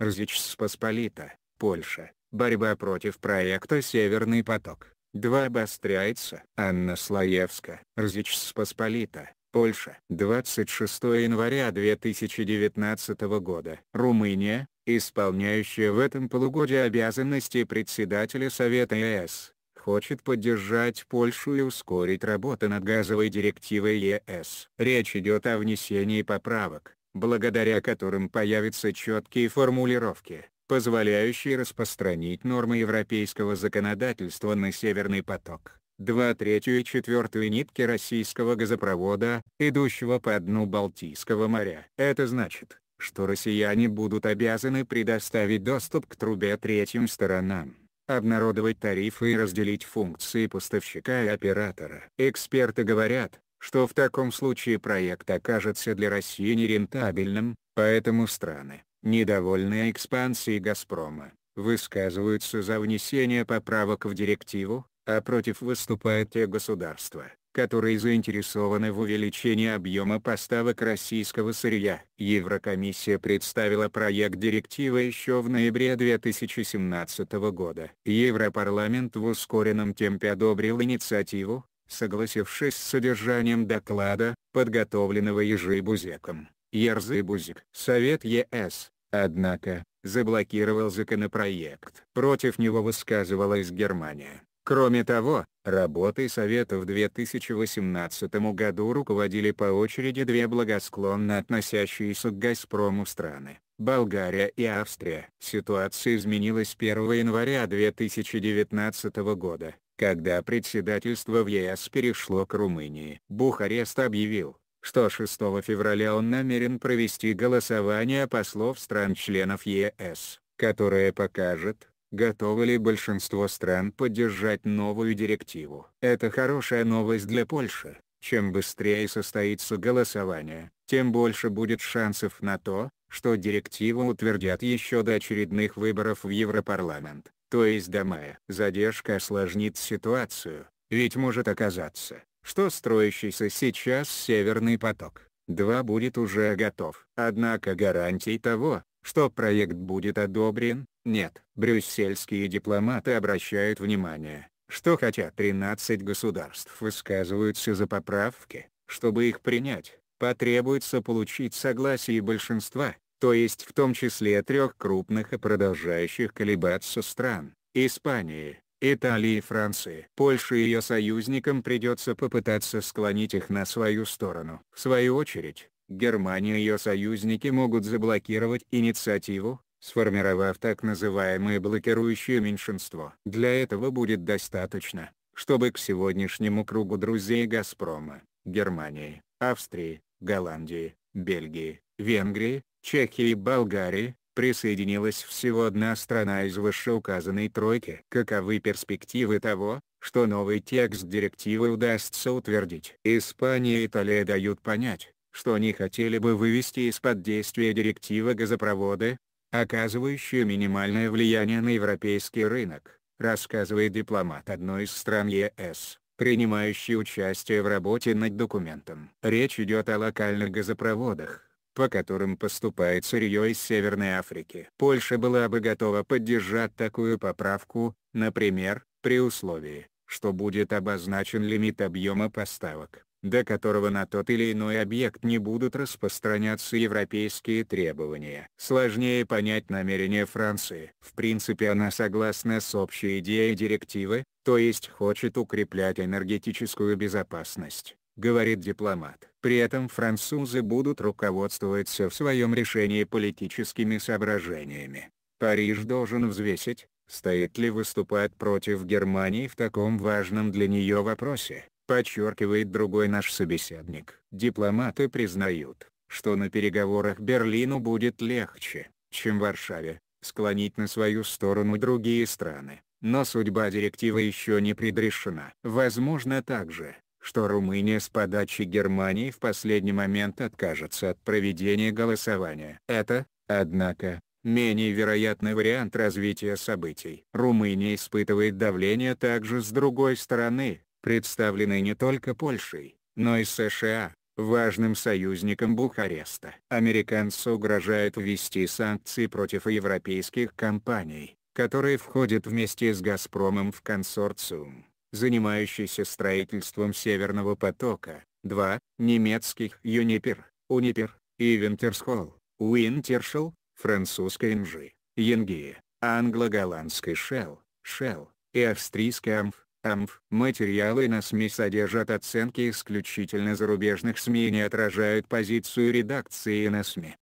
Речь-Посполита, Польша. Борьба против проекта «Северный поток» 2 обостряется. Анна Слоевска. Речь-Посполита, Польша. 26 января 2019 года. Румыния, исполняющая в этом полугодии обязанности председателя Совета ЕС, хочет поддержать Польшу и ускорить работу над газовой директивой ЕС. Речь идет о внесении поправок, благодаря которым появятся четкие формулировки, позволяющие распространить нормы европейского законодательства на Северный поток. Два третью и четвертую нитки российского газопровода, идущего по дну Балтийского моря. Это значит, что россияне будут обязаны предоставить доступ к трубе третьим сторонам обнародовать тарифы и разделить функции поставщика и оператора. Эксперты говорят, что в таком случае проект окажется для России нерентабельным, поэтому страны, недовольные экспансией «Газпрома», высказываются за внесение поправок в директиву, а против выступают те государства, которые заинтересованы в увеличении объема поставок российского сырья. Еврокомиссия представила проект директивы еще в ноябре 2017 года. Европарламент в ускоренном темпе одобрил инициативу, согласившись с содержанием доклада, подготовленного Ежи Бузеком. Ерзы Бузик. Совет ЕС, однако, заблокировал законопроект. Против него высказывалась Германия. Кроме того, работой Совета в 2018 году руководили по очереди две благосклонно относящиеся к «Газпрому» страны – Болгария и Австрия. Ситуация изменилась 1 января 2019 года, когда председательство в ЕС перешло к Румынии. Бухарест объявил, что 6 февраля он намерен провести голосование послов стран-членов ЕС, которое покажет, готовы ли большинство стран поддержать новую директиву. Это хорошая новость для Польши. Чем быстрее состоится голосование, тем больше будет шансов на то, что директиву утвердят еще до очередных выборов в Европарламент, то есть до мая. Задержка осложнит ситуацию, ведь может оказаться, что строящийся сейчас «Северный поток-2» будет уже готов. Однако гарантий того, что проект будет одобрен, нет. Брюссельские дипломаты обращают внимание, что хотя 13 государств высказываются за поправки, чтобы их принять, потребуется получить согласие большинства, то есть в том числе трех крупных и продолжающих колебаться стран – Испании, Италии и Франции. Польше и ее союзникам придется попытаться склонить их на свою сторону. В свою очередь, Германия и ее союзники могут заблокировать инициативу, сформировав так называемое блокирующее меньшинство. Для этого будет достаточно, чтобы к сегодняшнему кругу друзей «Газпрома» – Германии, Австрии, Голландии, Бельгии, Венгрии, Чехии и Болгарии – присоединилась всего одна страна из вышеуказанной тройки. Каковы перспективы того, что новый текст директивы удастся утвердить? Испания и Италия дают понять, что они хотели бы вывести из-под действия директивы газопроводы, оказывающие минимальное влияние на европейский рынок, рассказывает дипломат одной из стран ЕС, принимающий участие в работе над документом. Речь идет о локальных газопроводах, по которым поступает сырье из Северной Африки. Польша была бы готова поддержать такую поправку, например, при условии, что будет обозначен лимит объема поставок до которого на тот или иной объект не будут распространяться европейские требования. Сложнее понять намерения Франции. В принципе она согласна с общей идеей директивы, то есть хочет укреплять энергетическую безопасность, говорит дипломат. При этом французы будут руководствоваться в своем решении политическими соображениями. Париж должен взвесить, стоит ли выступать против Германии в таком важном для нее вопросе подчеркивает другой наш собеседник. Дипломаты признают, что на переговорах Берлину будет легче, чем Варшаве, склонить на свою сторону другие страны. Но судьба директивы еще не предрешена. Возможно также, что Румыния с подачи Германии в последний момент откажется от проведения голосования. Это, однако, менее вероятный вариант развития событий. Румыния испытывает давление также с другой стороны, представленной не только Польшей, но и США, важным союзником Бухареста. Американцы угрожают ввести санкции против европейских компаний, которые входят вместе с «Газпромом» в консорциум, занимающийся строительством Северного потока, 2, немецких «Юнипер», «Унипер» и «Винтерсхолл», «Уинтершелл», французской «Инжи», «Янгия», англо-голландской «Шелл», «Шелл» и австрийской «Амф», АМФ. Материалы на СМИ содержат оценки исключительно зарубежных СМИ и не отражают позицию редакции на СМИ.